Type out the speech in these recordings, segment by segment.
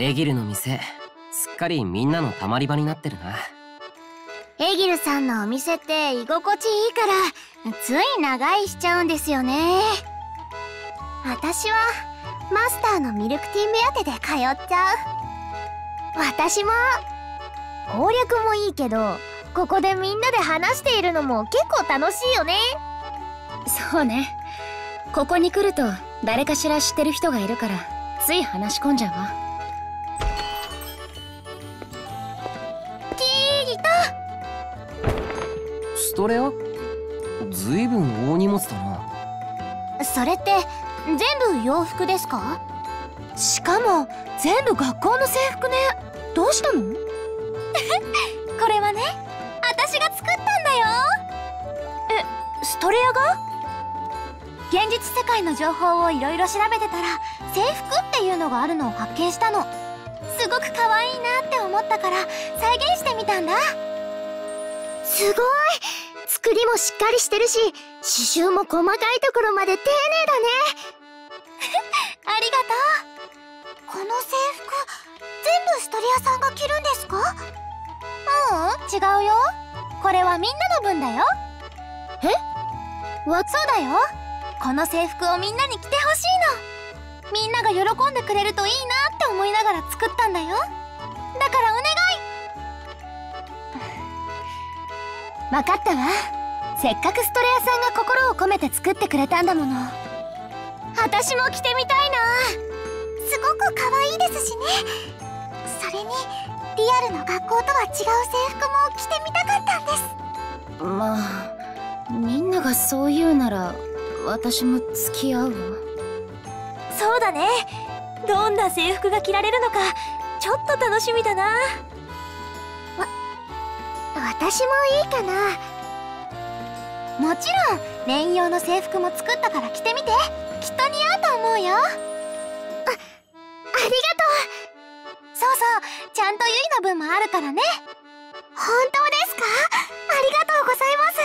エギルの店すっかりみんなのたまり場になってるな。エギルさんのお店って居心地いいからつい長居しちゃうんですよね。私はマスターのミルクティー目当てで通っちゃう。私も攻略もいいけどここでみんなで話しているのも結構楽しいよね。そうね。ここに来ると誰かしら知ってる人がいるからつい話し込んじゃうわトレアずいぶん大荷物だな。それって全部洋服ですか？しかも全部学校の制服ね。どうしたの？これはね私が作ったんだよ。えストレアが？現実世界の情報をいろいろ調べてたら制服っていうのがあるのを発見したの。すごく可愛いなって思ったから再現してみたんだ。すごい作りもしっかりしてるし刺繍も細かいところまで丁寧だね。ありがとう。この制服全部ストレアさんが着るんですか？ううん違うよ。これはみんなの分だよ。え？わそうだよ。この制服をみんなに着てほしいの。みんなが喜んでくれるといいなって思いながら作ったんだよ。だからお願い分かったわ。せっかくストレアさんが心を込めて作ってくれたんだもの。私も着てみたいな。すごく可愛いですしね。それにリアルの学校とは違う制服も着てみたかったんです。まあみんながそう言うなら私も付き合うわ。そうだね。どんな制服が着られるのかちょっと楽しみだな。わ私もいいかな。もちろんメイン用の制服も作ったから着てみて。きっと似合うと思うよ。あありがとう。そうそうちゃんとゆいの分もあるからね。本当ですか？ありがとうございます。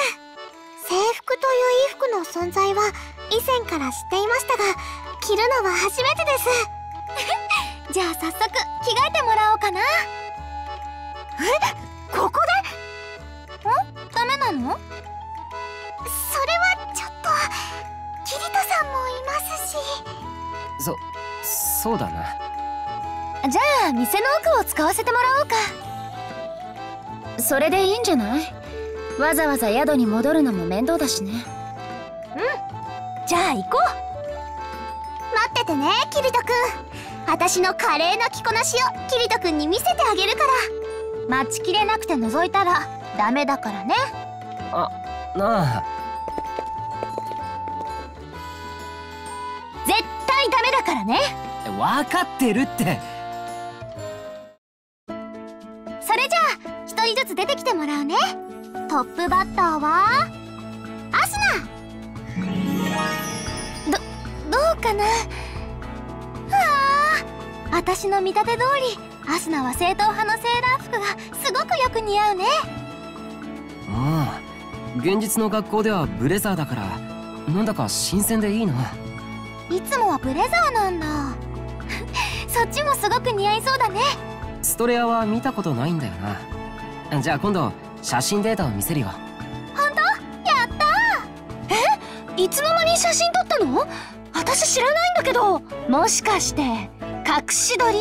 制服という衣服の存在は以前から知っていましたが着るのは初めてです。じゃあ早速着替えてもらおうかな。え？そうだな。じゃあ店の奥を使わせてもらおうか。それでいいんじゃない？わざわざ宿に戻るのも面倒だしね。うん。じゃあ行こう。待っててねキリトくん私の華麗な着こなしをキリトくんに見せてあげるから。待ちきれなくて覗いたらダメだからね。あなあ。絶対ダメだからね分かってるって。それじゃあ一人ずつ出てきてもらうね。トップバッターはアスナ。どどうかな。はあ私の見立て通りアスナは正統派のセーラー服がすごくよく似合うね。ああ現実の学校ではブレザーだからなんだか新鮮でいいな。いつもはブレザーなんだそっちもすごく似合いそうだね。ストレアは見たことないんだよな。じゃあ今度写真データを見せるよ。本当？やったえ？いつの間に写真撮ったの？私知らないんだけど。もしかして隠し撮り？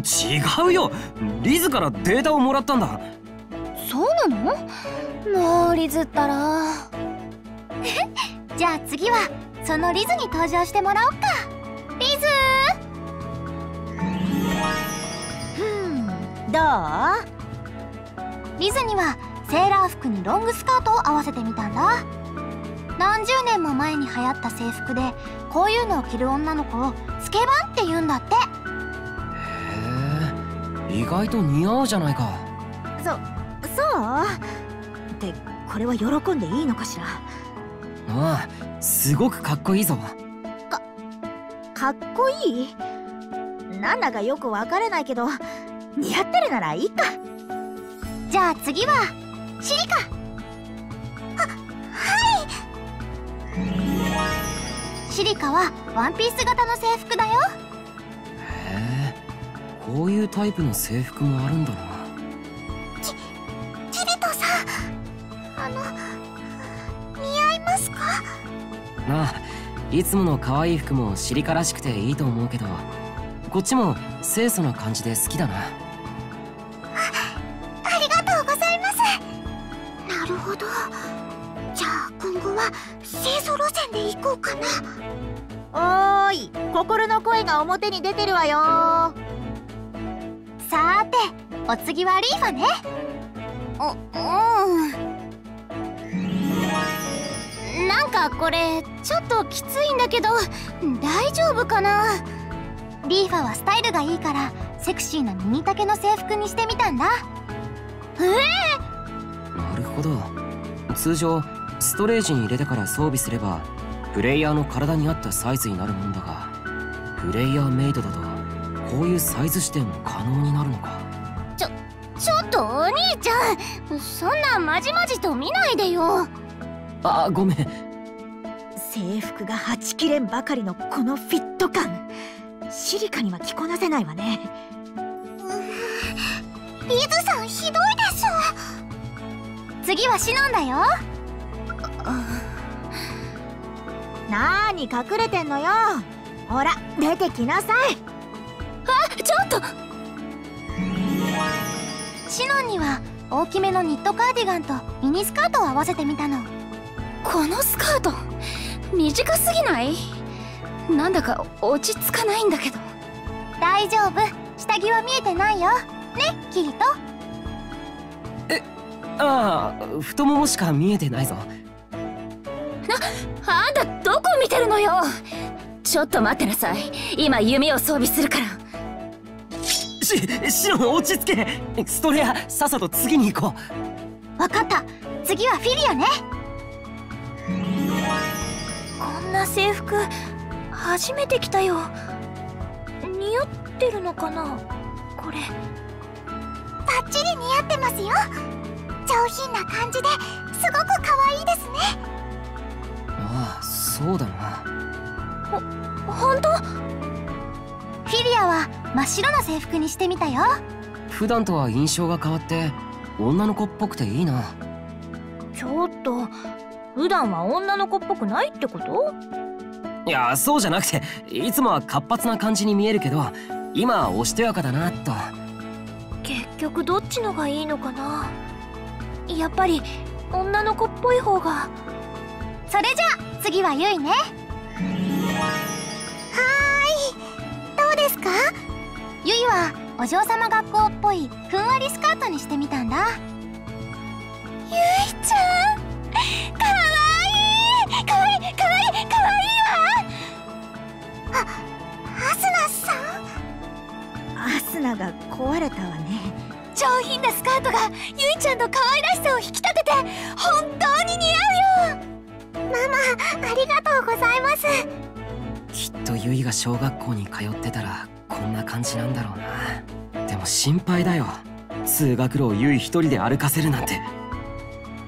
ち違うよ。リズからデータをもらったんだ。そうなの？もうリズったら。じゃあ次はそのリズに登場してもらおっかどう？リズにはセーラー服にロングスカートを合わせてみたんだ。何十年も前に流行った制服でこういうのを着る女の子をスケバンって言うんだって。へえ意外と似合うじゃないか。そそう？ってこれは喜んでいいのかしら？ああすごくかっこいいぞ。かかっこいい？なんだかよくわからないけど似合ってるならいいか。じゃあ次はシリカ。ははい。シリカはワンピース型の制服だよ。へえ。こういうタイプの制服もあるんだな。キリトさん。あの似合いますか？なあいつもの可愛い服も尻からしくていいと思うけどこっちも清楚な感じで好きだなが表に出てるわよ。さーてお次はリーファね。おうん。なんかこれちょっときついんだけど大丈夫かな？リーファはスタイルがいいからセクシーなミニ丈の制服にしてみたんだ。ええー？なるほど。通常ストレージに入れてから装備すればプレイヤーの体に合ったサイズになるもんだが。プレイヤーメイドだとこういうサイズ指定も可能になるのか？ちょっとお兄ちゃん。そんなまじまじと見ないでよ。あごめん。制服がはちきれんばかりのこのフィット感。シリカには着こなせないわね。リズさんひどいです次はシノンだよ。なー。に隠れてんのよほら出てきなさい。ちょっと。シノンには大きめのニットカーディガンとミニスカートを合わせてみたの。このスカート短すぎない？なんだか落ち着かないんだけど。大丈夫。下着は見えてないよ。ねキリト。ああ太ももしか見えてないぞ。あんたどこ見てるのよ？ちょっと待ってなさい。今弓を装備するから。しシロン落ち着け。ストレアさっさと次に行こわかった。次はフィリアね。こんな制服初めて着たよ。似合ってるのかな？これ。バッチリ似合ってますよ。上品な感じですごく可愛いですね。うああそうだな本当？フィリアは真っ白な制服にしてみたよ。普段とは印象が変わって女の子っぽくていいな。ちょっと普段は女の子っぽくないってこと？いやそうじゃなくていつもは活発な感じに見えるけど今はおしとやかだなと。結局どっちのがいいのかな？やっぱり女の子っぽい方が。それじゃあ次はゆいねですか？ゆいはお嬢様学校っぽいふんわりスカートにしてみたんだ。ゆいちゃん！かわいい！かわいい！かわいい！かわいいわ！あアスナさん！アスナが壊れたわね。上品なスカートがゆいちゃんの可愛らしさを引き立てて本当に似合うよ！ママありがとうございます。きっとゆいが小学校に通ってたらこんな感じなんだろうな。でも心配だよ。通学路をゆい一人で歩かせるなんて。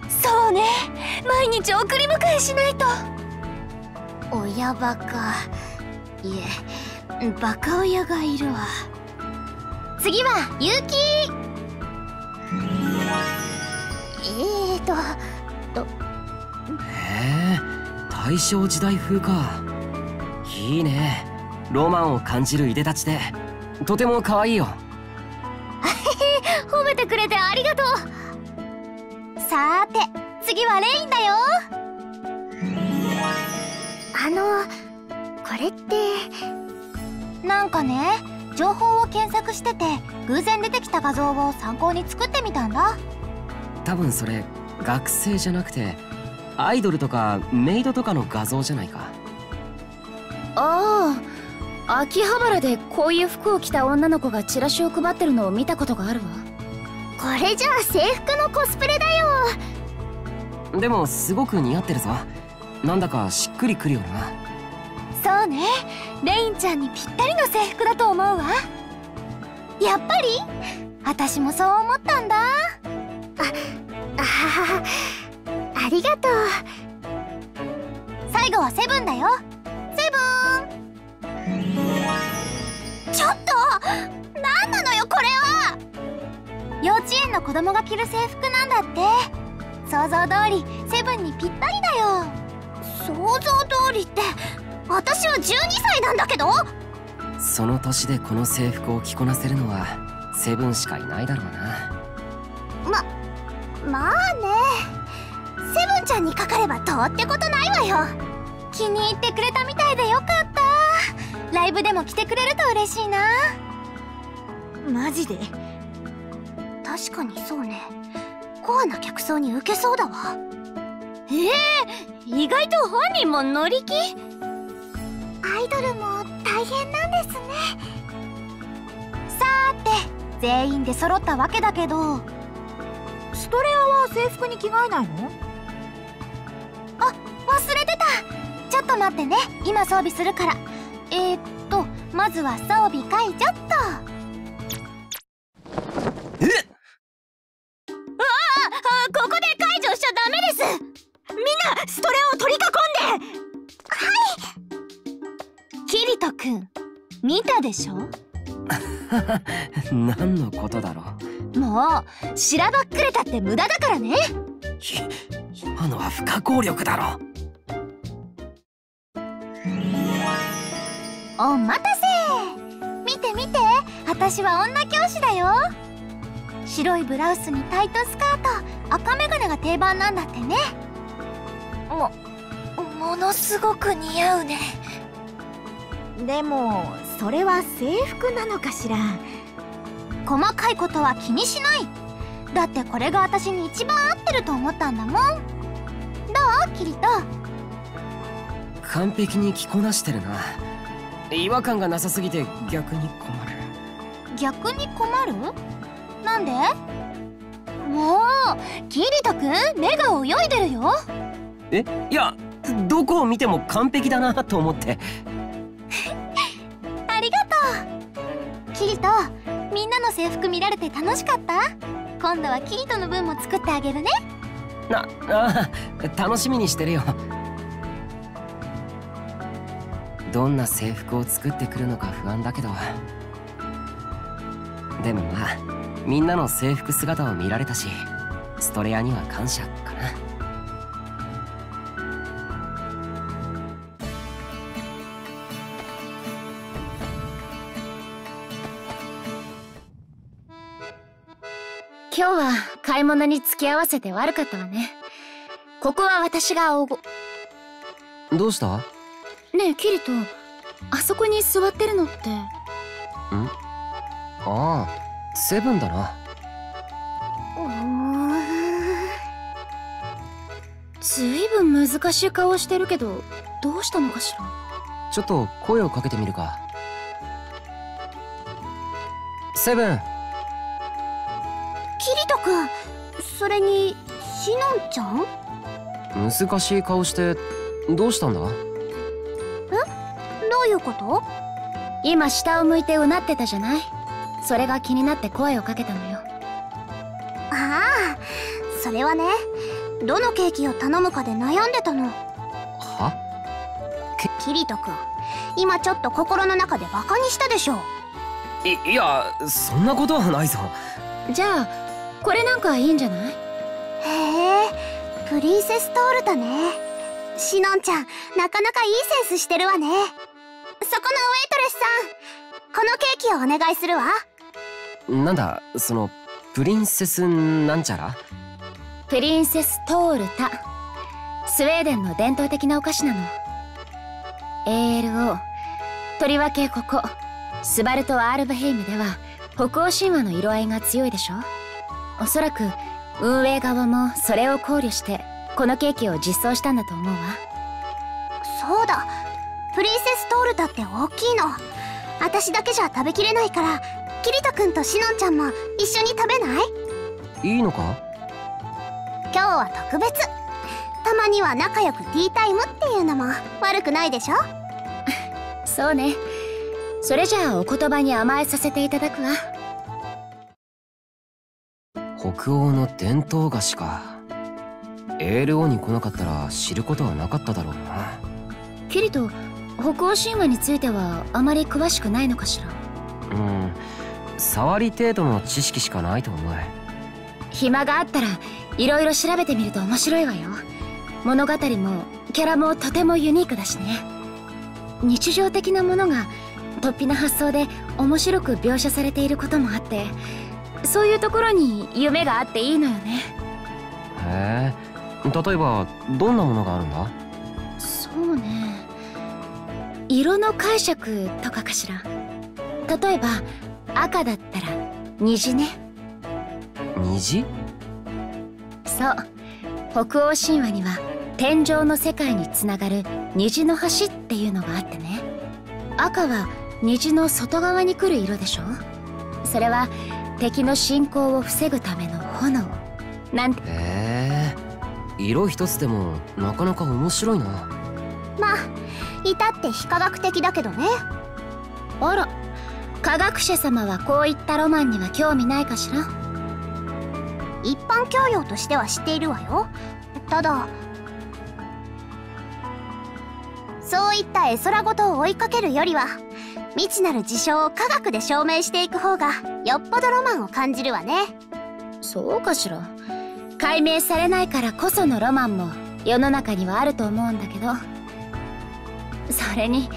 そうね。毎日送り迎えしないと。親バカ。いえバカ親がいるわ。次はゆうきえーとへえ大正時代風か。いいねロマンを感じるいでたちでとても可愛いよ。褒めてくれてありがとう。さーて次はレインだよ。あのこれってなんかね情報を検索してて偶然出てきた画像を参考に作ってみたんだ。多分それ学生じゃなくてアイドルとかメイドとかの画像じゃないか。ああ秋葉原でこういう服を着た女の子がチラシを配ってるのを見たことがあるわ。これじゃあ制服のコスプレだよ。でもすごく似合ってるぞ。なんだかしっくりくるよな。そうね。レインちゃんにぴったりの制服だと思うわ。やっぱり？私もそう思ったんだ。ああありがとう。最後はセブンだよちょっと何なの子供が着る制服なんだって。想像通りセブンにぴったりだよ。想像通りって私は12歳なんだけど？その年でこの制服を着こなせるのはセブンしかいないだろうな。まあね。セブンちゃんにかかればどうってことないわよ。気に入ってくれたみたいでよかったライブでも来てくれると嬉しいな。マジで？確かにそうね。コアな客層に受けそうだわ。ええ意外と本人も乗り気。アイドルも大変なんですね。さーて全員で揃ったわけだけど。ストレアは制服に着替えないの？忘れてた。ちょっと待ってね。今装備するからえー、っとまずは装備解除っと。えあここで解除しちゃダメです。みんなストレアを取り囲んで。キリト君見たでしょ？何のことだろう？もうしらばっくれたって無駄だからね。ひ今のは不可抗力だろお待たせ。見て見て。私は女教師だよ。白いブラウスにタイトスカート。赤眼鏡が定番なんだってね。もものすごく似合うね。でもそれは制服なのかしら。細かいことは気にしない。だってこれが私に一番合ってると思ったんだもん。どう？キリト。完璧に着こなしてるな違和感がなさすぎて逆に困る。逆に困る？なんで？もうキリトくん目が泳いでるよ。え？いやどこを見ても完璧だなと思って。ありがとう。キリトみんなの制服見られて楽しかった？今度はキリトの分も作ってあげるね。なああ楽しみにしてるよどんな制服を作ってくるのか不安だけど。でもまあみんなの制服姿を見られたしストレアには感謝かな。今日は買い物に付き合わせて悪かったわね。ここは私がおごどうした？ねえキリトあそこに座ってるのって。ああセブンだな。ずいぶん難しい顔してるけどどうしたのかしら？ちょっと声をかけてみるか。セブン。キリトくんそれにシノンちゃん？難しい顔してどうしたんだ？どういうこと？今下を向いてうなってたじゃない？それが気になって声をかけたのよ。ああそれはねどのケーキを頼むかで悩んでたの。は？キリトくん今ちょっと心の中でバカにしたでしょ。いいやそんなことはないぞ。じゃあこれなんかいいんじゃない？へえプリンセストールタね。シノンちゃんなかなかいいセンスしてるわねそこのウェイトレスさんこのケーキをお願いするわ。なんだそのプリンセスなんちゃら？プリンセストールタ。スウェーデンの伝統的なお菓子なの。ALO とりわけここ。スバルト・アールブヘイムでは北欧神話の色合いが強いでしょ。おそらく運営側もそれを考慮してこのケーキを実装したんだと思うわ。そうだプリンセストールタって大きいの。私だけじゃ食べきれないからキリトくんとシノンちゃんも一緒に食べない？いいのか？今日は特別。たまには仲良くティータイムっていうのも悪くないでしょ？そうね。それじゃあお言葉に甘えさせていただくわ。北欧の伝統菓子か。ALO に来なかったら知ることはなかっただろうな。キリト北欧神話についてはあまり詳しくないのかしら？うん触り程度の知識しかないと思う。暇があったらいろいろ調べてみると面白いわよ。物語もキャラもとてもユニークだしね。日常的なものが突飛な発想で面白く描写されていることもあってそういうところに夢があっていいのよね。へえ。例えばどんなものがあるんだ？色の解釈とかかしら？例えば赤だったら虹ね。虹？そう。北欧神話には天上の世界につながる虹の橋っていうのがあってね。赤は虹の外側に来る色でしょ？それは敵の侵攻を防ぐための炎。なんて。へえ。色一つでもなかなか面白いな。まあ至って非科学的だけどね。あら科学者様はこういったロマンには興味ないかしら？一般教養としては知っているわよ。ただそういった絵空事を追いかけるよりは未知なる事象を科学で証明していく方がよっぽどロマンを感じるわね。そうかしら？解明されないからこそのロマンも世の中にはあると思うんだけどそれに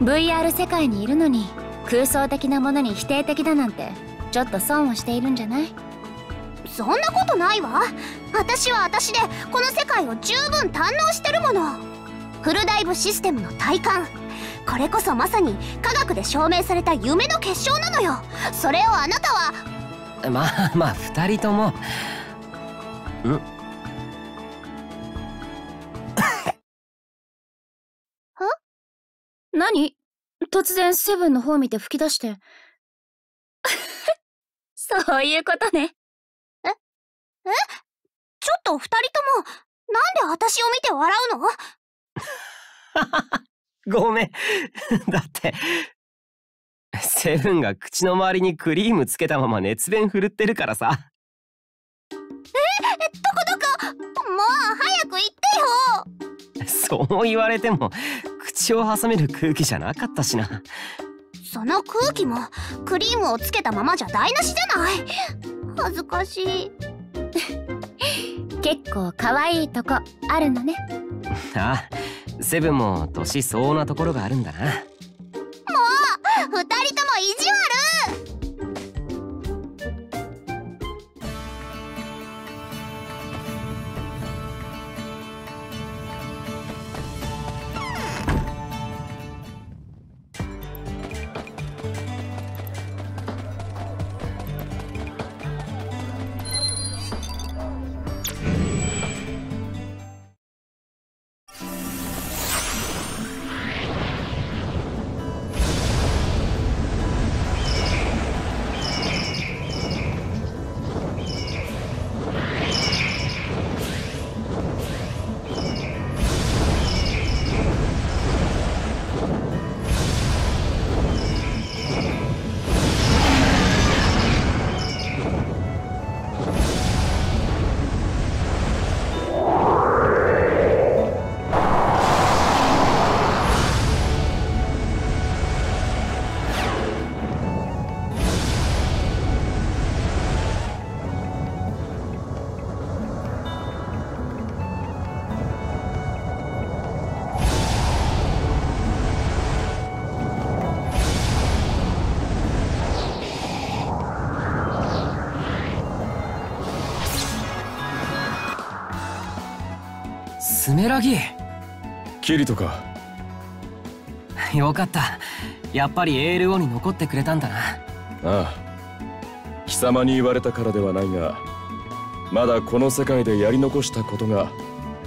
VR 世界にいるのに空想的なものに否定的だなんてちょっと損をしているんじゃない？そんなことないわ。私は私でこの世界を十分堪能してるもの。フルダイブシステムの体感。これこそまさに科学で証明された夢の結晶なのよ。それをあなたはまあまあ二人とも。ん？何？突然セブンの方見て吹き出して。そういうことね。ちょっと二人ともなんで私を見て笑うの？ごめん。だってセブンが口の周りにクリームつけたまま熱弁振るってるからさ。え？どこどこ？もう早く言ってよ。そう言われても口を挟める空気じゃなかったしな。その空気もクリームをつけたままじゃ台無しじゃない。恥ずかしい。結構可愛いとこあるのね。あセブンも年相応なところがあるんだなスメラギキリトか。よかった。やっぱり ALO に残ってくれたんだな。ああ。貴様に言われたからではないがまだこの世界でやり残したことが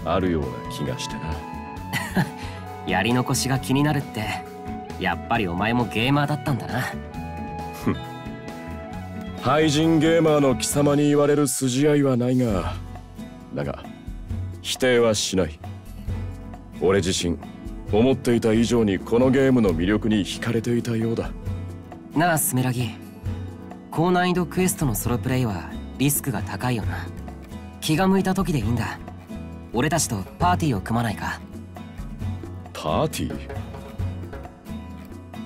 あるような気がしてな。やり残しが気になるってやっぱりお前もゲーマーだったんだな。廃人ゲーマーの貴様に言われる筋合いはないがだが否定はしない。俺自身思っていた以上にこのゲームの魅力に惹かれていたようだ。なあスメラギ。高難易度クエストのソロプレイはリスクが高いよな。気が向いた時でいいんだ。俺たちとパーティーを組まないか。パーティー？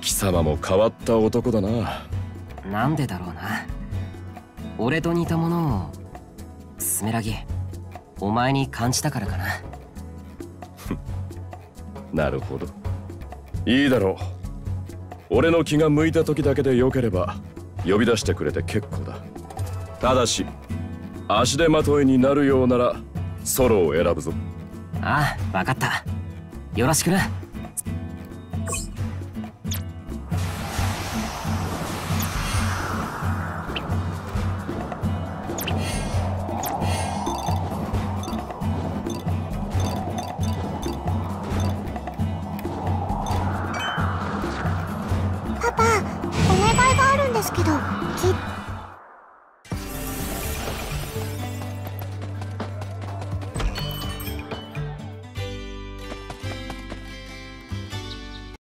貴様も変わった男だな。なんでだろうな。俺と似たものをスメラギお前に感じたからかな。なるほど。いいだろう。俺の気が向いた時だけでよければ呼び出してくれて結構だ。ただし足手まといになるようならソロを選ぶぞ。ああ分かった。よろしくな